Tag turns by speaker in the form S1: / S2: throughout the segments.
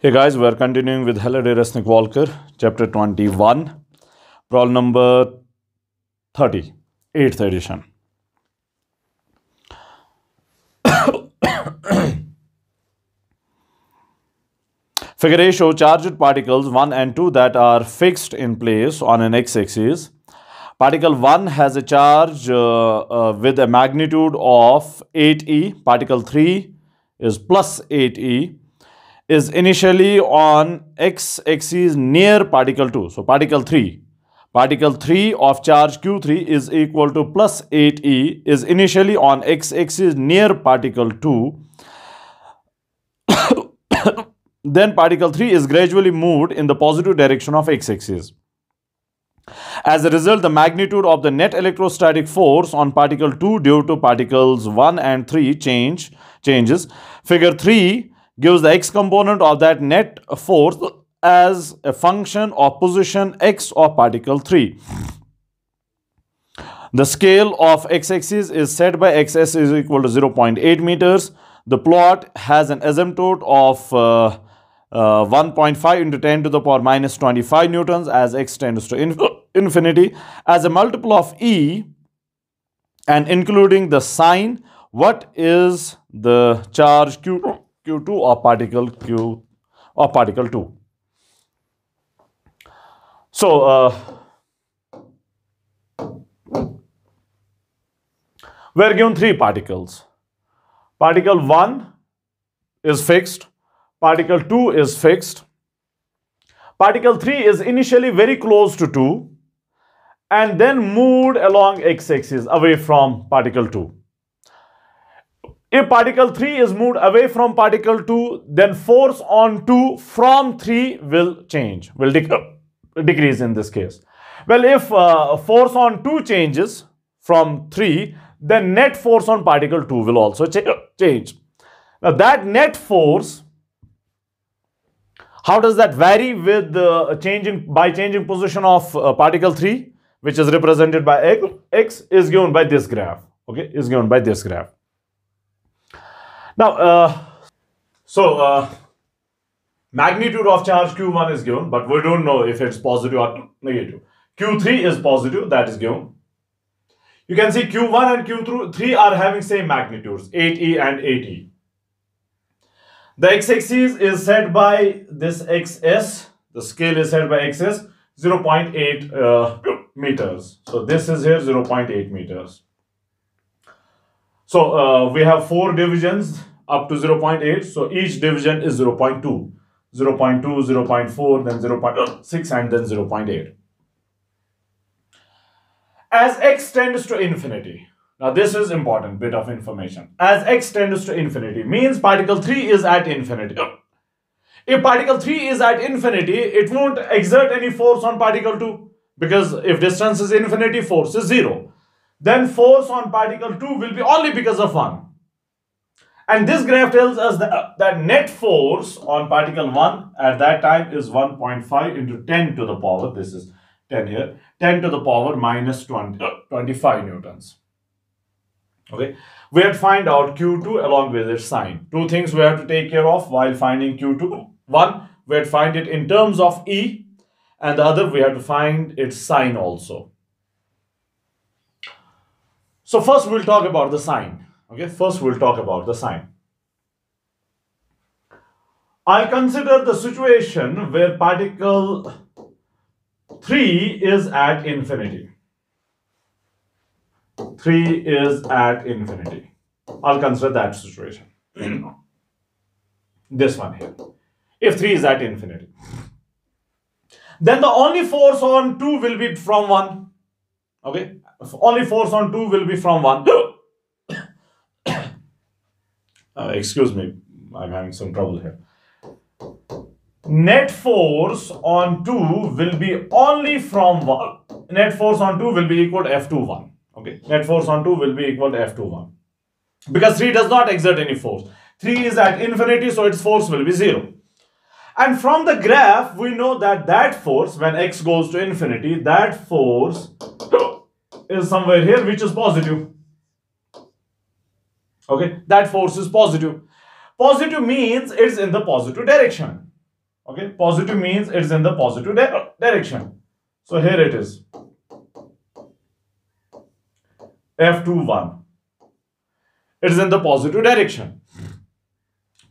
S1: Hey guys, we are continuing with Halliday Resnick Walker, chapter 21, problem number 30, 8th edition. Figure A show charged particles 1 and 2 that are fixed in place on an x-axis. Particle 1 has a charge uh, uh, with a magnitude of 8e. Particle 3 is plus 8e is initially on x-axis near particle 2. So particle 3. Particle 3 of charge q3 is equal to plus 8e is initially on x-axis near particle 2. then particle 3 is gradually moved in the positive direction of x-axis. As a result, the magnitude of the net electrostatic force on particle 2 due to particles 1 and 3 change changes. Figure 3 gives the x component of that net force as a function of position x of particle 3. The scale of x-axis is set by xs is equal to 0.8 meters. The plot has an asymptote of uh, uh, 1.5 into 10 to the power minus 25 newtons as x tends to inf infinity. As a multiple of e and including the sign, what is the charge q q2 of particle q of particle 2? So, uh, we are given three particles. Particle 1 is fixed, particle 2 is fixed, particle 3 is initially very close to 2 and then moved along x-axis away from particle 2. If particle 3 is moved away from particle 2, then force on 2 from 3 will change, will dec decrease in this case. Well, if uh, force on 2 changes from 3, then net force on particle 2 will also ch change. Now that net force, how does that vary with uh, changing by changing position of uh, particle 3, which is represented by x, x is given by this graph, okay, is given by this graph. Now, uh, so uh, magnitude of charge q1 is given, but we don't know if it's positive or negative. q3 is positive, that is given. You can see q1 and q3 are having same magnitudes, 8e and 8e. The x-axis is set by this xs, the scale is set by xs, 0.8 uh, meters. So this is here 0.8 meters. So uh, we have four divisions up to 0.8. So each division is 0.2. 0.2, 0.4, then 0.6 and then 0.8. As x tends to infinity, now this is important bit of information. As x tends to infinity means particle 3 is at infinity. If particle 3 is at infinity, it won't exert any force on particle 2 because if distance is infinity, force is 0. Then force on particle 2 will be only because of 1. And this graph tells us that, uh, that net force on particle 1 at that time is 1.5 into 10 to the power, this is 10 here, 10 to the power minus 20, uh, 25 newtons. Okay, we have to find out Q2 along with its sign. Two things we have to take care of while finding Q2. One, we to find it in terms of E and the other we have to find its sign also. So first we'll talk about the sign. Okay, first we'll talk about the sign. I'll consider the situation where particle 3 is at infinity. 3 is at infinity. I'll consider that situation. this one here. If 3 is at infinity. Then the only force on 2 will be from 1. Okay. Only force on 2 will be from 1. uh, excuse me. I'm having some trouble here. Net force on 2 will be only from 1. Net force on 2 will be equal to F21. Okay. Net force on 2 will be equal to F21. Because 3 does not exert any force. 3 is at infinity, so its force will be 0. And from the graph, we know that that force, when x goes to infinity, that force is somewhere here, which is positive. Okay, that force is positive. Positive means it's in the positive direction. Okay, positive means it's in the positive di direction. So here it is. F21. It is in the positive direction.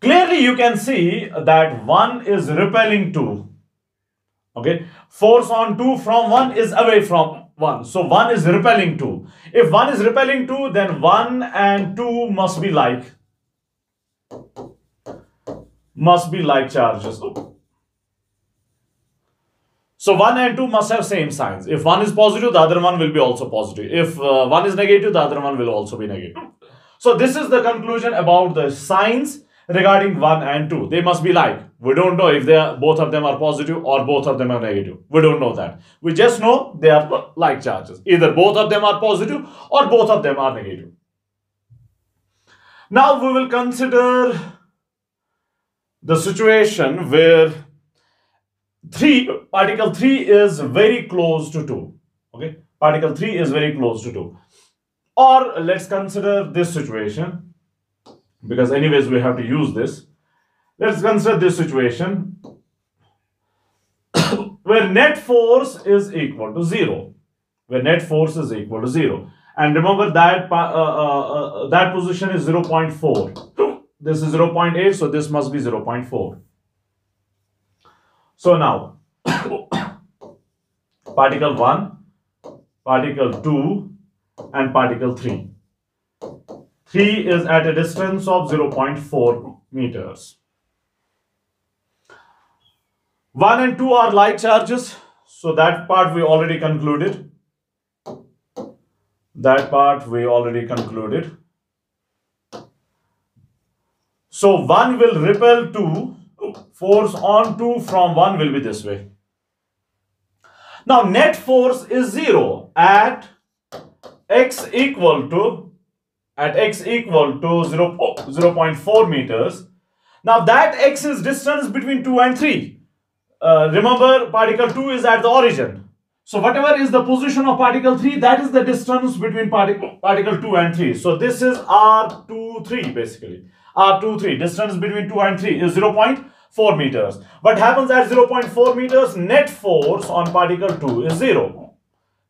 S1: Clearly you can see that 1 is repelling 2. Okay, force on 2 from 1 is away from 1. So 1 is repelling 2. If 1 is repelling 2, then 1 and 2 must be like. Must be like charges. So 1 and 2 must have same signs. If 1 is positive, the other one will be also positive. If uh, 1 is negative, the other one will also be negative. So this is the conclusion about the signs regarding 1 and 2. They must be like. We don't know if they are, both of them are positive or both of them are negative. We don't know that. We just know they are like charges. Either both of them are positive or both of them are negative. Now we will consider the situation where 3 particle 3 is very close to 2 okay particle 3 is very close to 2 or let's consider this situation because anyways we have to use this. Let's consider this situation where net force is equal to 0 where net force is equal to 0 and remember that uh, uh, uh, that position is 0.4 this is 0.8 so this must be 0.4 so now particle 1 particle 2 and particle 3 3 is at a distance of 0.4 meters. 1 and 2 are like charges. So that part we already concluded. That part we already concluded. So 1 will repel 2 force on 2 from 1 will be this way. Now net force is 0 at x equal to at x equal to 0, 0 0.4 meters. Now that x is distance between 2 and 3. Uh, remember particle 2 is at the origin. So whatever is the position of particle 3 that is the distance between particle, particle 2 and 3. So this is R2 3 basically. R2 3 distance between 2 and 3 is 0. 4 meters. What happens at 0.4 meters? Net force on particle 2 is 0.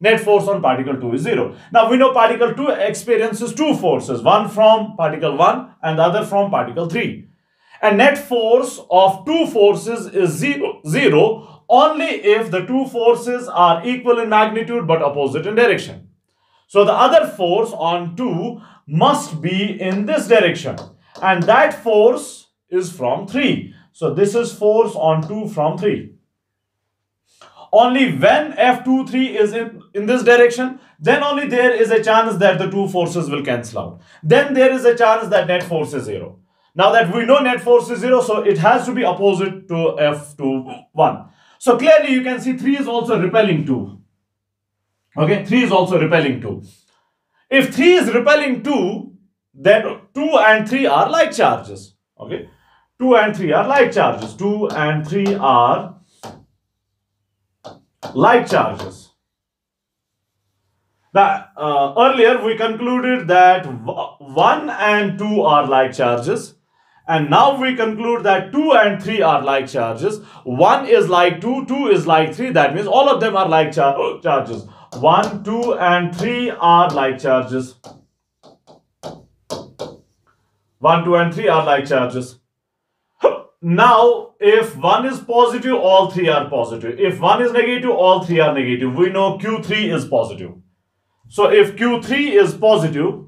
S1: Net force on particle 2 is 0. Now we know particle 2 experiences two forces. One from particle 1 and the other from particle 3. And net force of two forces is zero, zero only if the two forces are equal in magnitude but opposite in direction. So the other force on 2 must be in this direction. And that force is from 3. So this is force on 2 from 3. Only when F23 is in, in this direction, then only there is a chance that the two forces will cancel out. Then there is a chance that net force is 0. Now that we know net force is 0, so it has to be opposite to F21. So clearly you can see 3 is also repelling 2. Okay, 3 is also repelling 2. If 3 is repelling 2, then 2 and 3 are like charges. Okay, 2 and 3 are like charges. 2 and 3 are like charges. Now, uh, earlier we concluded that 1 and 2 are like charges. And now we conclude that 2 and 3 are like charges. 1 is like 2, 2 is like 3. That means all of them are like char charges. 1, 2 and 3 are like charges. 1, 2 and 3 are like charges. Now, if 1 is positive, all 3 are positive. If 1 is negative, all 3 are negative. We know Q3 is positive. So, if Q3 is positive,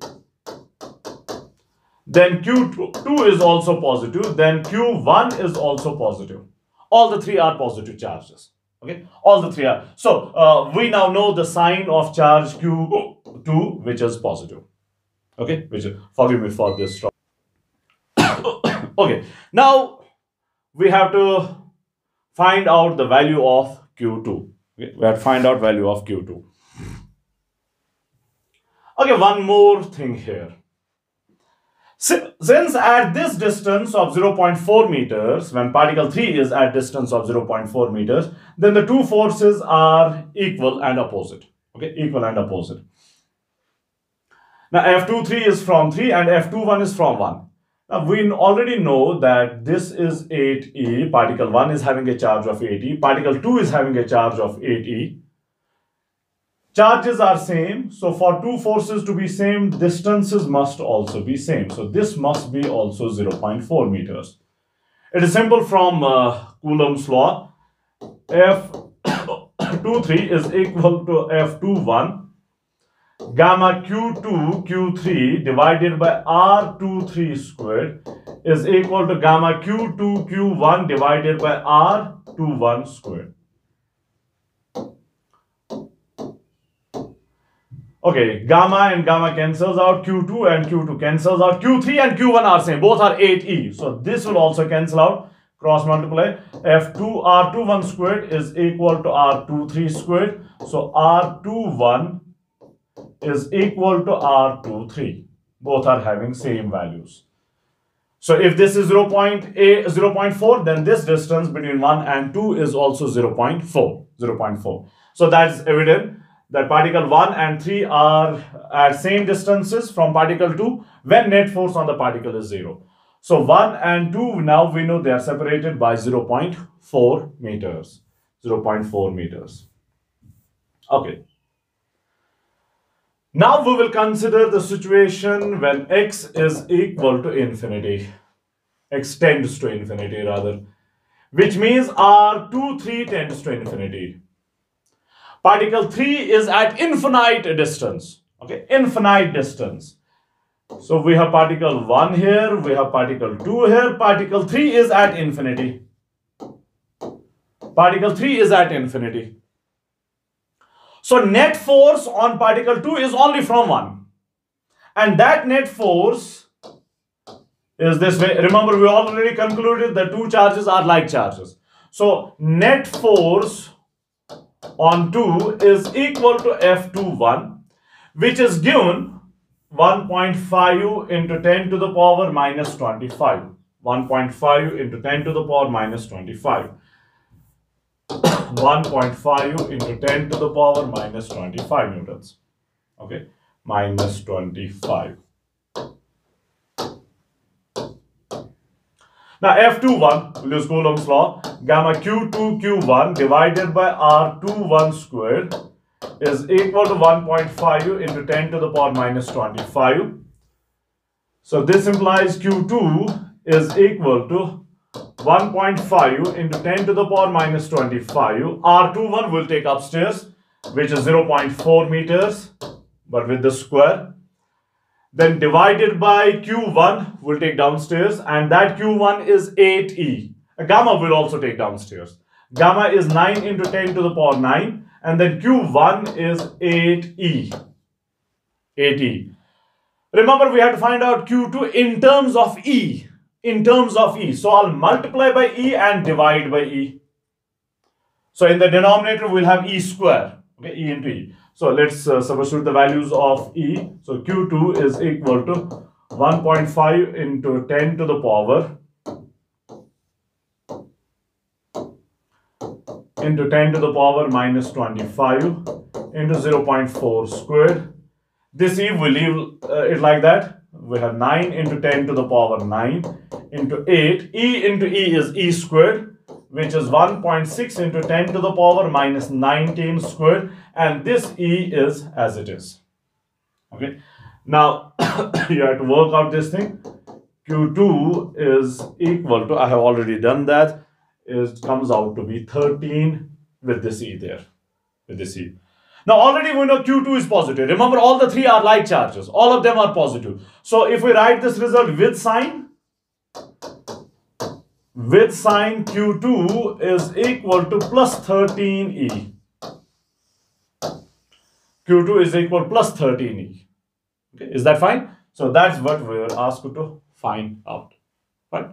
S1: then Q2 is also positive, then Q1 is also positive. All the three are positive charges. Okay, all the three are. So, uh, we now know the sign of charge Q2, which is positive. Okay, which is, forgive me for this. okay, now we have to find out the value of Q2. Okay, we have to find out value of Q2. Okay, one more thing here. Since at this distance of 0.4 meters, when particle 3 is at distance of 0.4 meters, then the two forces are equal and opposite. Okay, equal and opposite. Now F23 is from 3 and F21 is from 1. Now we already know that this is 8e, particle 1 is having a charge of 8e, particle 2 is having a charge of 8e. Charges are same, so for two forces to be same, distances must also be same. So this must be also 0.4 meters. It is simple from uh, Coulomb's law. F23 is equal to F21 gamma q2 q3 divided by r23 squared is equal to gamma q2 q1 divided by r21 squared. Okay, gamma and gamma cancels out, q2 and q2 cancels out, q3 and q1 are same, both are 8e. So this will also cancel out, cross multiply, f2 r21 squared is equal to r23 squared. So r21 is equal to R23. Both are having same values. So if this is 0 a 0.4, then this distance between 1 and 2 is also 0 0.4. 0 0.4. So that's evident that particle 1 and 3 are at same distances from particle 2 when net force on the particle is 0. So 1 and 2 now we know they are separated by 0 0.4 meters. 0 0.4 meters. Okay. Now we will consider the situation when x is equal to infinity. x tends to infinity rather. Which means R2, 3 tends to infinity. Particle 3 is at infinite distance. Okay, infinite distance. So we have particle 1 here, we have particle 2 here, particle 3 is at infinity. Particle 3 is at infinity. So net force on particle 2 is only from 1. And that net force is this way. Remember, we already concluded the two charges are like charges. So net force on 2 is equal to F21, which is given 1.5 into 10 to the power minus 25. 1.5 into 10 to the power minus 25. 1.5 into 10 to the power minus 25 newtons. Okay, minus 25. Now F21, we'll use Coulomb's law, gamma Q2 Q1 divided by R21 squared is equal to 1.5 into 10 to the power minus 25. So this implies Q2 is equal to 1.5 into 10 to the power minus 25. R21 will take upstairs, which is 0.4 meters, but with the square. Then divided by Q1 will take downstairs, and that Q1 is 8E. gamma will also take downstairs. Gamma is 9 into 10 to the power 9, and then Q1 is 8E. 8E. Remember, we have to find out Q2 in terms of E in terms of E. So I'll multiply by E and divide by E. So in the denominator, we'll have E square, okay, E into E. So let's uh, substitute the values of E. So Q2 is equal to 1.5 into 10 to the power into 10 to the power minus 25 into 0.4 squared. This E, we leave uh, it like that. We have 9 into 10 to the power 9 into 8. E into E is E squared, which is 1.6 into 10 to the power minus 19 squared. And this E is as it is. Okay. Now, you have to work out this thing. Q2 is equal to, I have already done that, is comes out to be 13 with this E there, with this E. Now already we know Q2 is positive. Remember all the three are like charges. All of them are positive. So if we write this result with sign, with sign Q2 is equal to plus 13E. Q2 is equal plus 13E. Okay, is that fine? So that's what we were asked to find out. Right?